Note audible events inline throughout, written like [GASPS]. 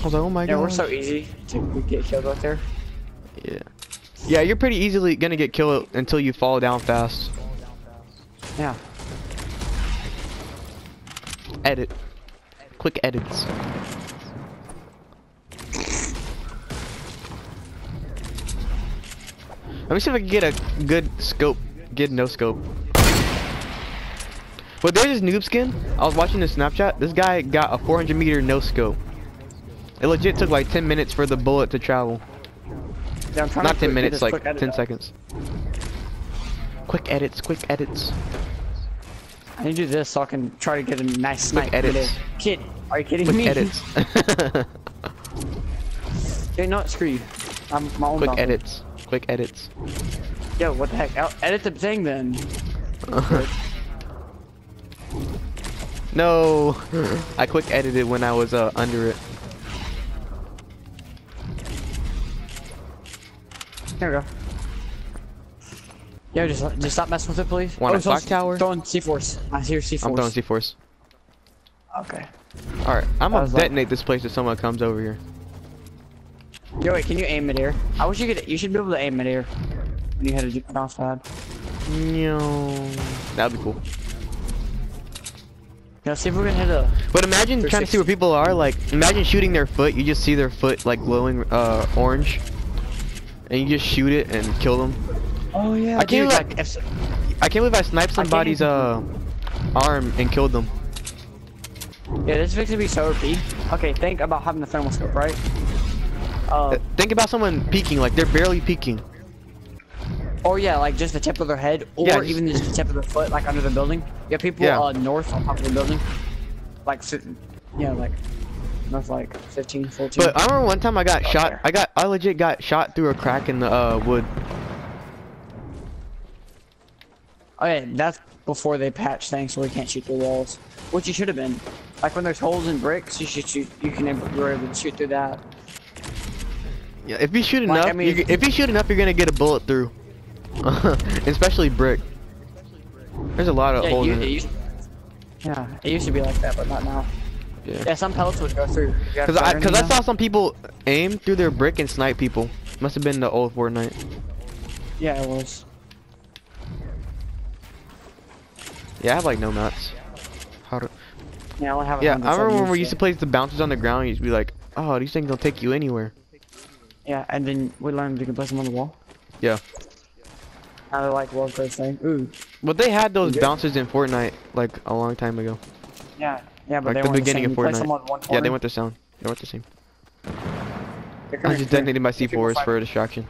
I was like, oh my Yeah, god. we're so easy to get killed right there. Yeah. Yeah, you're pretty easily gonna get killed until you fall down fast. Yeah. Edit. Quick edits. Let me see if I can get a good scope. Get no scope. But there's this noob skin. I was watching the Snapchat. This guy got a 400 meter no scope. It legit took like 10 minutes for the bullet to travel. yeah Not to 10 minutes, like 10 out. seconds. Quick edits, quick edits. I need to do this so I can try to get a nice Quick snipe. edits. Kid, are you kidding Quick me? edits. Okay, no, screw you. I'm my own quick dog. edits. Quick edits. Yo, what the heck? I'll edit the thing then. [LAUGHS] no, [LAUGHS] I quick edited when I was uh, under it. There we go. Yo, just just stop messing with it, please. Want a so clock tower? Throwing C4s. I hear C4s. I'm throwing C4s. Okay. All right, I'm gonna was like- detonate this place if someone comes over here. Yo, wait, can you aim it here? I wish you could. You should be able to aim it here when you hit a mouse pad. No, that'd be cool. Yeah, see if we can hit a. But imagine trying to see where people are. Like, imagine shooting their foot. You just see their foot like glowing uh, orange, and you just shoot it and kill them. Oh yeah. I can't dude, like- like, I can't believe I sniped somebody's uh arm and killed them. yeah, this is gonna be so OP. Okay, think about having the thermal scope, right? Uh, Uh, Think about someone peeking, like they're barely peeking. or yeah, like just the tip of their head, or Yeah, even just the tip of their foot, like under the building. You have people Yeah. uh, north on top of the building, like si- yeah, like north like 15, 14. But I remember one time I got shot. there. I got I legit got shot through a crack in the uh, wood. Okay, that's before they patch things so we can't shoot through walls. Which you should have been. Like when there's holes in bricks, you should shoot. You can you're able to shoot through that. Yeah, if you shoot Like, enough, I mean- if you shoot enough, you're gonna get a bullet through. [LAUGHS] Especially brick. There's a lot of Yeah, holes you, in it it. used, yeah, it used to be like that, but not now. Yeah. Yeah, some pellets would go through. if you have Cause I, cause I saw some people aim through their brick and snipe people. Must have been the old Fortnite. Yeah, it was. Yeah, I have like no mats. How do? Yeah, I have. Yeah, I remember when we used to place the bouncers on the ground. You used to be like, oh, these things don't take you anywhere. Yeah, and then we learned you can place them on the wall. Yeah. They're like world class thing. Ooh. But they had those bouncers in Fortnite like a long time ago. Yeah, yeah, but Like they the beginning the of same. You place them Fortnite. Yeah, they went the sound. They went the same. Here, I just detonated my C4s for a distraction.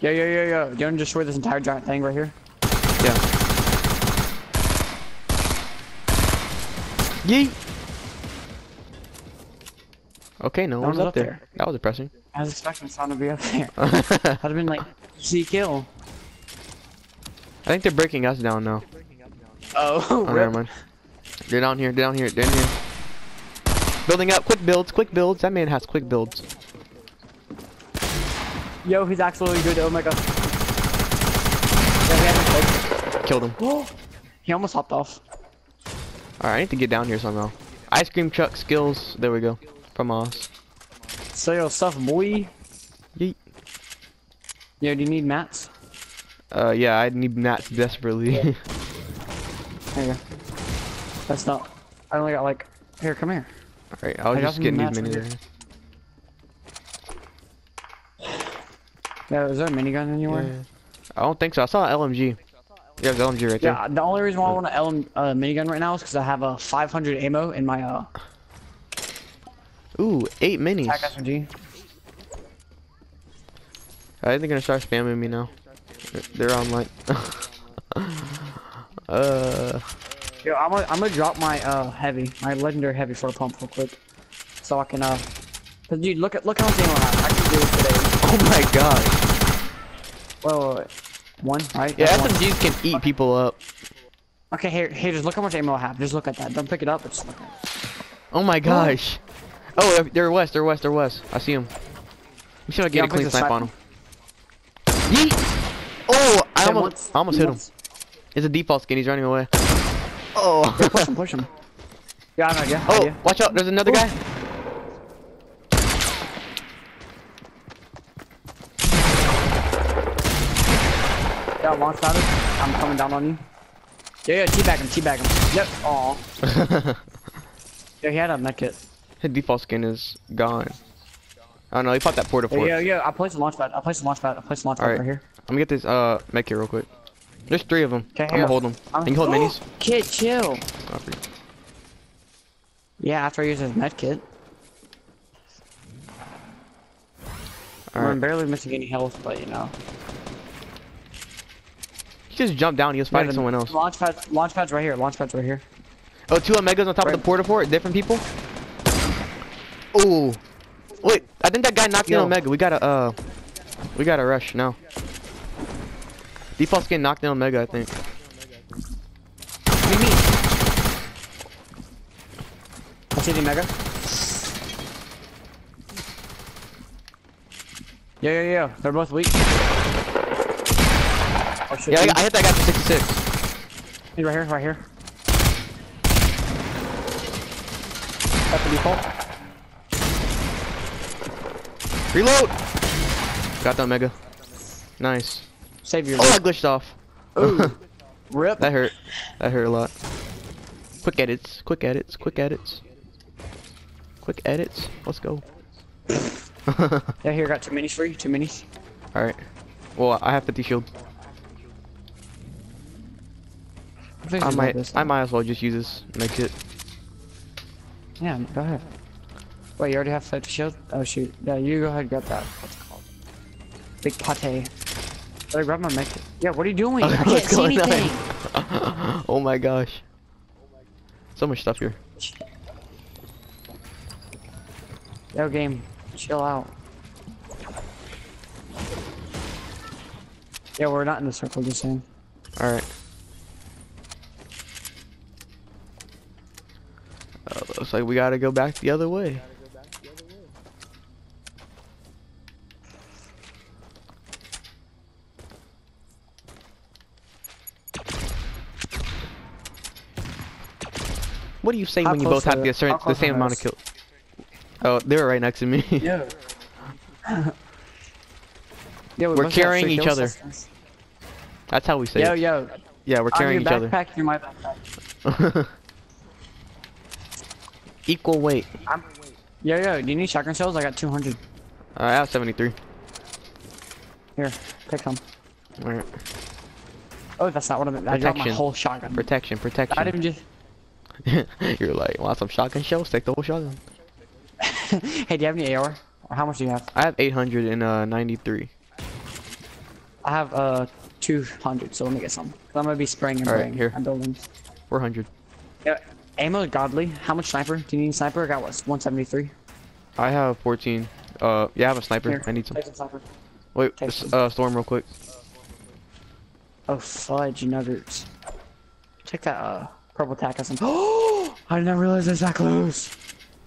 Yo, yo, yo, yo! You want to destroy this entire giant thing right here? Yeah. Yeet. Okay, no, No one's one's up up there. there. That was depressing. I was expecting someone to be up there. [LAUGHS] I'd have been like, see kill. I think they're breaking us down now. Oh, [LAUGHS] Oh, never rip. mind. They're down here. Down here. They're here. Building up. Quick builds. Quick builds. That man has quick builds. Yo, he's absolutely good. Oh my god. Yeah, Killed him. him. [GASPS] he almost hopped off. Alright, I need to get down here somehow. Ice cream truck skills. There we go. From us. Sell your stuff, boy. Yeet. Yo, do you need mats? Uh, yeah, I need mats desperately. [LAUGHS] There you go. That's not. I only got like. Here, come here. Alright, I'll I just get getting these mats minis. right right Yeah, is there a minigun anywhere? Yeah. I don't think so. I saw an LMG. Yeah, there's LMG right there. Yeah, the only reason why I want an L uh, minigun right now is because I have a 500 ammo in my uh Ooh, eight minis. attack SMG. I think they're gonna start spamming me now. They're on like. [LAUGHS] uh. Yo, I'm gonna I'm gonna drop my uh heavy, my legendary heavy for a pump real quick, so I can uh. Cause dude, look at look how much ammo I have. I can do it today. Oh my gosh. Wait, wait, wait. One, right? Yeah, That's one. SMGs can eat people up. Okay, here, here, just look how much ammo I have. Just look at that. Don't pick it up. Just look at it. Oh my gosh. Oh, they're- they're west. They're west. They're west. I see them. You should Yeah, get I'll a clean snipe snipe. on them. Yeet. Oh, I almost, I almost hit him. Once- It's a default skin. He's running away. Oh. [LAUGHS] Push him, push him. Yeah, I know, yeah. Oh, yeah. watch out! There's another Ooh. guy. Yeah, launch pattern. I'm coming down on you. Yeah, yeah, teabag him, teabag him. Yep. Aw. [LAUGHS] Yeah, he had a medkit. His default skin is gone. Oh no, he popped that porta Yeah, fort. yeah, yeah. I placed the launch pad. I placed the launch pad. I placed the launch pad Alright. right here. I'm gonna get this uh mech here real quick. There's three of them. Okay, I'm gonna hold them. I'm- Can you hold minis? Kid, chill. Free. Yeah, after I use his medkit. I'm barely missing any health, but you know. He just jumped down. He was fighting Yeah, someone else. Launch pad, launch pad's right here. Launch pad's right here. Oh, two Omegas on top of the Right. porta fort. Different people. Oh, wait. I think that guy knocked Yo. Omega. We gotta uh, we gotta rush now. Default getting knocked in Mega, I think. Me, me. I see the mega. Yeah, yeah, yeah. They're both weak. Oh shit. Yeah, I, I hit that guy for 66. He's right here, right here. That's the default. Reload. Got that Mega. Nice. Save your Oh, I glitched off. Ooh. [LAUGHS] Rip. That hurt. That hurt a lot. Quick edits. Quick edits. Quick edits. Quick edits. Let's go. [LAUGHS] Yeah, here, got two minis for you. Two minis. Alright. Well, I have 50 shield. I, think I might, this, I might as well just use this. Make it. Yeah, go ahead. Wait, you already have 50 shield? Oh shoot. Yeah, you go ahead and grab that. What's it called? Big pate. Did I grab my mech? Yeah, what are you doing? [LAUGHS] I can't What's see going on? anything. [LAUGHS] oh my gosh. So much stuff here. Yo, game. Chill out. Yeah, we're not in the circle, just saying. Alright. Uh, looks like we gotta go back the other way. What do you say How when you both have are- the, certain, the same amount of kills? Oh, they were right next to me. Yeah. yeah, we We're carrying each other. that's- That's how we say Yo, it. yo. yo. Yeah, we're carrying each other. backpack, you're my backpack. [LAUGHS] Equal weight. I'm... Yo, yo, do you need shotgun shells? I got 200. Uh, I have 73. Here, take some. Alright. Oh, that's not what I meant. I dropped my whole shotgun. Protection, I protection. didn't just... [LAUGHS] You're like, want some shotgun shells? Take the whole shotgun. [LAUGHS] hey, do you have any AR? Or how much do you have? I have 893. I have, uh, 200, so let me get some. I'm gonna be spraying and Alright, spraying here. on buildings. 400. Yeah, ammo godly. How much sniper? Do you need a sniper? I got what, 173? I have 14. Uh, yeah, I have a sniper. Here, I need some. some sniper. Wait, take s- some. uh, storm real quick. Oh, fudge nuggets. Take that, uh, purple tack or something. Oh, I did not realize it was that close.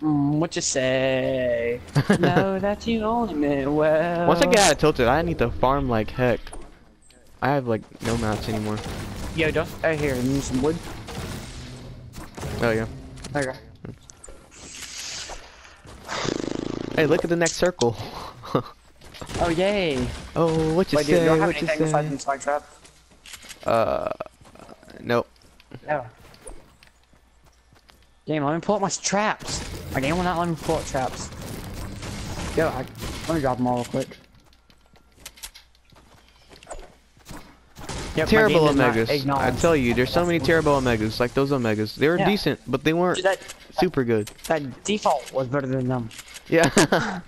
Mm, what you say? [LAUGHS] no, that you only meant well. Once I get out of tilted, I need to farm like heck. I have like no mats anymore. Yo, don't. Hey, here, you need some wood? Oh yeah. Okay. you. [SIGHS] Hey, look at the next circle. Oh, yay. [LAUGHS] oh, what you Wait, do you say? don't have What you anything besides say? some spike trap? Uh, nope. Yeah. Game, let me pull up my traps. My game will not let me pull up traps. Yo, I, let me drop them all real quick. Yep, Terrible game does not omegas. I tell you, there's so many terrible omegas, like those omegas. They were Yeah. decent, but they weren't That, super good. that default was better than them. Yeah. [LAUGHS]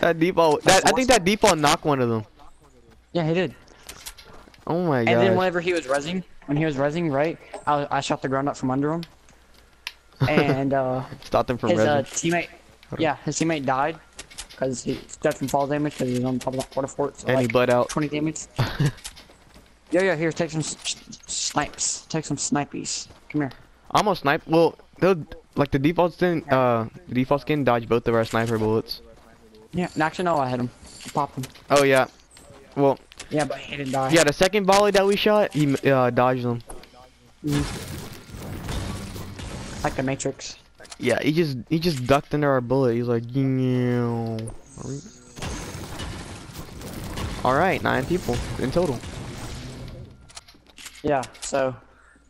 that default. That I think that default knocked one of them. Yeah, he did. Oh my god. And then whenever he was resing, when he was resing, right, I, I shot the ground up from under him. And uh, [LAUGHS] Stop them from his uh, teammate, yeah, his teammate died because he died from fall damage because he was on top of the water fort. So and he like, bled out. 20 damage. [LAUGHS] yo, yo, here, take some snipes. Take some snipies. Come here. I'm almost snipe. Well, they'll- like the default skin. Uh, the default skin dodged both of our sniper bullets. Yeah, actually, no, I hit him. I popped him. Oh yeah. Well, Yeah, but he didn't die. yeah. The second volley that we shot, he uh, dodged them. Like the Matrix. Yeah, he just he just ducked under our bullet. He's like. All right, nine people in total. Yeah, so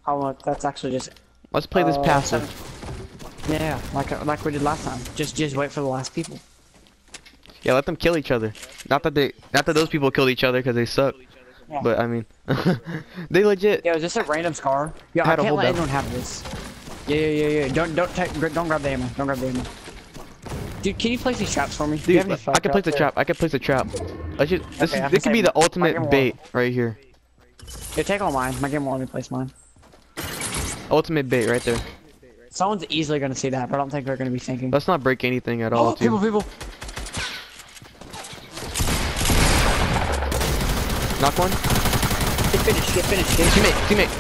how want that's actually just Let's play this uh, passive. seven- Yeah, like like we did last time. Just just wait for the last people. Yeah, let them kill each other. Not that they, not that those people killed each other because they suck. Yeah. But I mean, [LAUGHS] they legit. Yo, is this a random scar? Yeah, I can't let up. anyone have this. Yeah, yeah, yeah, yeah. Don't don't take, don't grab the ammo. Don't grab the ammo. Dude, can you place these traps for me? Dude, I can place a trap. I can place a trap. Let's just, this, Okay, is, this could be the ultimate bait right here. Yeah, take all mine. My game won't let me place mine. Ultimate bait right there. Someone's easily gonna see that, but I don't think they're gonna be thinking. Let's not break anything at [GASPS] all, Oh, people, people. Knock one. Get finished. Get finished. Get Teammate, teammate.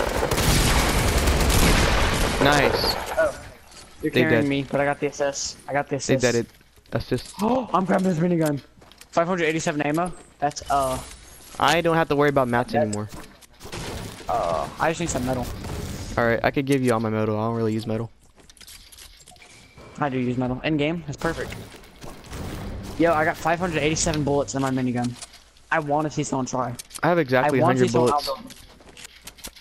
Nice. Oh. You're They carrying dead. me, but I got the assist. I got the They assist. dead it. That's just. Oh, [GASPS] I'm grabbing this minigun. 587 ammo. That's uh, I don't have to worry about mats anymore. uh. I just need some metal. All right, I could give you all my metal. I don't really use metal. I do use metal. In game, that's perfect. Yo, I got 587 bullets in my minigun. I want to see someone try. I have exactly I want to 100 bullets.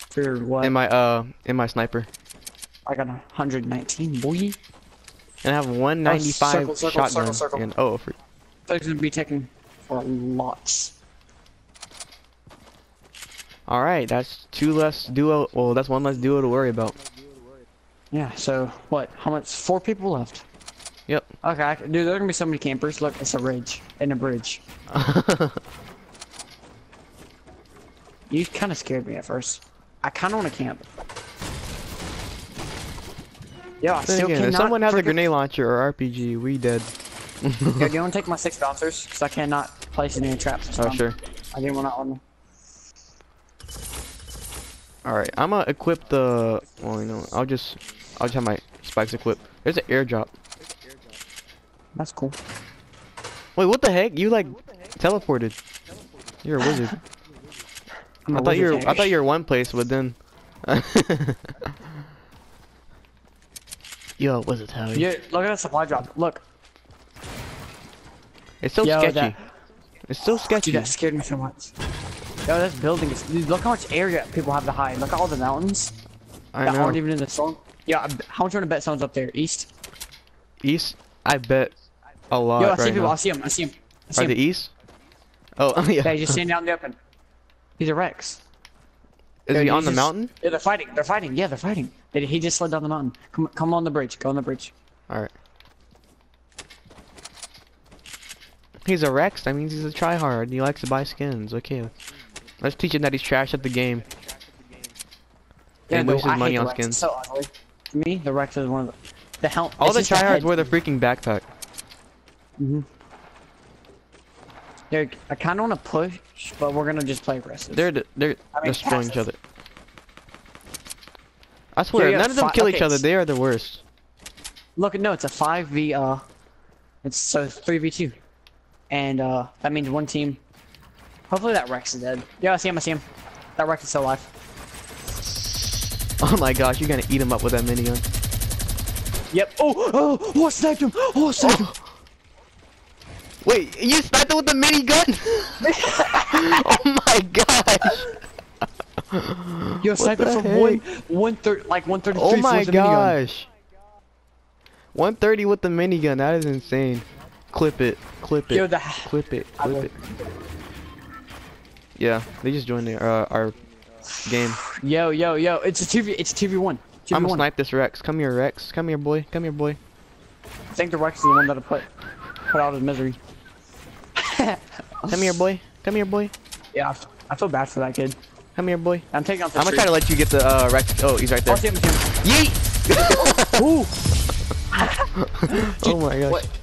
For what? in my uh in my sniper, I got 119, boy. and I have 195 circle, circle, shotgun. circle. And oh, for, Those gonna be taken for lots. all right, that's two less duo. Well, that's one less duo to worry about. Yeah. So what? How much? Four people left. Yep. Okay, I, dude, there are gonna be so many campers. Look, it's a ridge and a bridge. [LAUGHS] You kind of scared me at first. I kind of want to camp. Yo, I still again, cannot. if someone has a grenade launcher or RPG, we dead. Yo, [LAUGHS] do you want to take my six bouncers? Because I cannot place any traps. Oh time. sure. I didn't want to on them. All right, I'm gonna equip the. Well, you know, I'll just, I'll just have my spikes equipped. There's an airdrop. That's cool. Wait, what the heck? You like teleported? You're a wizard. [LAUGHS] I'm I a thought you were. I thought you were one place, but then. [LAUGHS] Yo, wizard Howie. Yeah, look at that supply drop. Look. It's so Yo, sketchy. that- It's so sketchy. Dude, that scared me so much. Yo, this building is. Dude, look how much area people have to hide. Look at all the mountains I that know. aren't even in the song. Yeah, how much you want to bet someone's up there? East? East, I bet a lot Yo, I right see people. now. I see him. I see him. I see Are him. the east? Oh, [LAUGHS] yeah. Yeah, he's just standing out in the open. He's a Rex. Is Yo, he on the just- mountain? Yeah, they're fighting. They're fighting. Yeah, they're fighting. They, he just slid down the mountain. Come, come on the bridge. Go on the bridge. All right. He's a Rex. That means he's a tryhard. He likes to buy skins. Okay. Let's teach him that he's trash at the game. And no, wastes his I money on Rex. skins. It's so ugly. To me, the Rex is one of the the helm. All the just the tryhards wear the freaking backpack. Mhm. They're, I kind of want to push, but we're gonna just play aggressive. They're d- they're I mean, destroying each other. I swear, yeah, none of them kill okay, each other. They are the worst. Look, no, it's a five v. Uh, it's so three v two, and uh, that means one team. Hopefully that Rex is dead. Yeah, I see him. I see him. That Rex is still alive. [LAUGHS] Oh my gosh, you're gonna eat him up with that minigun. Yep. Oh, oh, oh, I sniped him. Oh, I sniped him. Wait, you sniped with the minigun? [LAUGHS] oh my gosh! Yo, sniper from heck? one, one thirty, like one thirty. Oh my gosh! 130 with the minigun. That is insane. Clip it. Clip it. Yo, the Clip it. Clip it. Yeah, they just joined the, uh, our game. yo, yo, yo, it's a two v, it's two v one. Two I'm gonna one. snipe this Rex. Come here, Rex. Come here, boy. Come here, boy. I think the Rex is the one that'll put put out his misery. Come here, boy. Come here, boy. Yeah, I f- I feel bad for that kid. Come here, boy. I'm taking out the I'm gonna try to let you get the uh, Rex. Oh, he's right there. I'll see him, see him. Yeet! [LAUGHS] Ooh. [LAUGHS] oh my gosh. What?